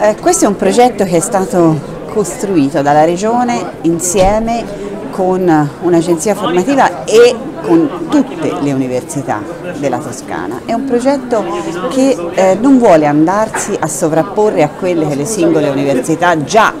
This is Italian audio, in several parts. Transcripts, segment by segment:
Eh, questo è un progetto che è stato costruito dalla Regione insieme con un'agenzia formativa e con tutte le università della Toscana. È un progetto che eh, non vuole andarsi a sovrapporre a quelle che le singole università già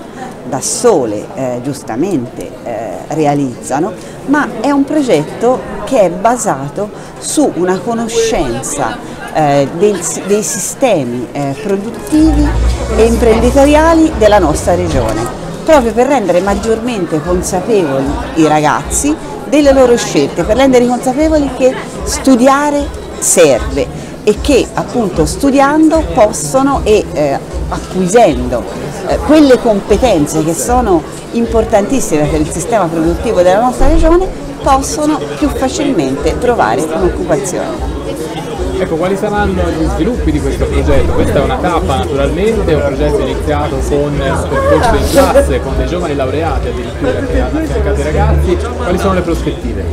da sole eh, giustamente eh, realizzano, ma è un progetto che è basato su una conoscenza eh, del, dei sistemi eh, produttivi e imprenditoriali della nostra regione, proprio per rendere maggiormente consapevoli i ragazzi delle loro scelte, per rendere consapevoli che studiare serve e che appunto studiando possono e eh, acquisendo eh, quelle competenze che sono importantissime per il sistema produttivo della nostra regione possono più facilmente trovare un'occupazione. Ecco, quali saranno gli sviluppi di questo progetto? Questa è una tappa naturalmente, è un progetto iniziato con un percorso in classe, con dei giovani laureati addirittura che hanno affiancato i ragazzi, quali sono le prospettive?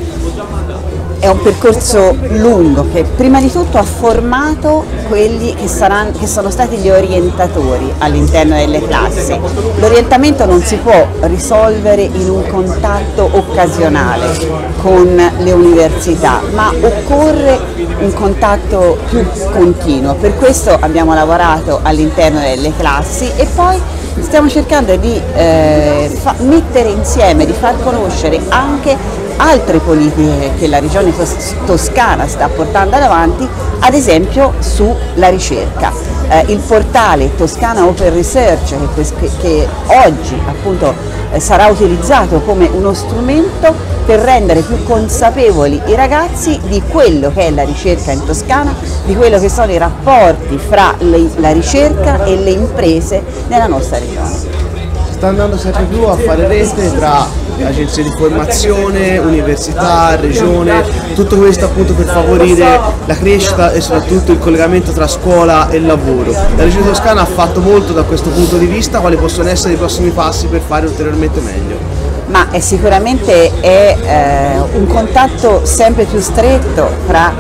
È un percorso lungo che prima di tutto ha formato quelli che, saranno, che sono stati gli orientatori all'interno delle classi. L'orientamento non si può risolvere in un contatto occasionale con le università, ma occorre un contatto più continuo. Per questo abbiamo lavorato all'interno delle classi e poi stiamo cercando di eh, mettere insieme, di far conoscere anche altre politiche che la regione toscana sta portando avanti, ad esempio sulla ricerca. Eh, il portale Toscana Open Research che, che oggi appunto eh, sarà utilizzato come uno strumento per rendere più consapevoli i ragazzi di quello che è la ricerca in Toscana, di quello che sono i rapporti fra le, la ricerca e le imprese nella nostra regione. Sta andando sempre più a fare rete tra agenzie di formazione, università, regione, tutto questo appunto per favorire la crescita e soprattutto il collegamento tra scuola e lavoro. La Regione Toscana ha fatto molto da questo punto di vista, quali possono essere i prossimi passi per fare ulteriormente meglio? Ma è sicuramente è eh, un contatto sempre più stretto tra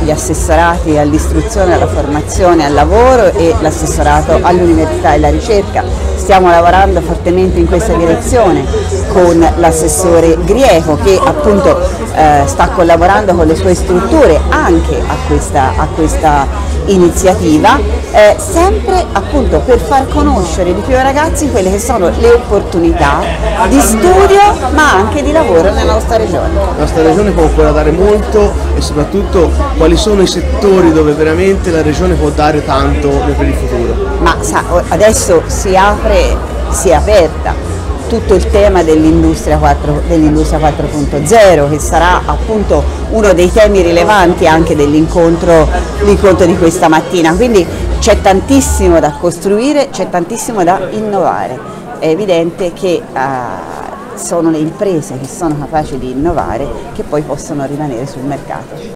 gli assessorati all'istruzione, alla formazione, al lavoro e l'assessorato all'università e alla ricerca. Stiamo lavorando fortemente in questa direzione con l'assessore Grieco che appunto eh, sta collaborando con le sue strutture anche a questa, a questa iniziativa, eh, sempre appunto per far conoscere di più ai ragazzi quelle che sono le opportunità di studio ma anche di lavoro nella nostra regione. La nostra regione può ancora dare molto e soprattutto quali sono i settori dove veramente la regione può dare tanto per il futuro. Sa, adesso si apre, si è aperta tutto il tema dell'industria 4.0 dell che sarà appunto uno dei temi rilevanti anche dell'incontro di questa mattina, quindi c'è tantissimo da costruire, c'è tantissimo da innovare, è evidente che uh, sono le imprese che sono capaci di innovare che poi possono rimanere sul mercato.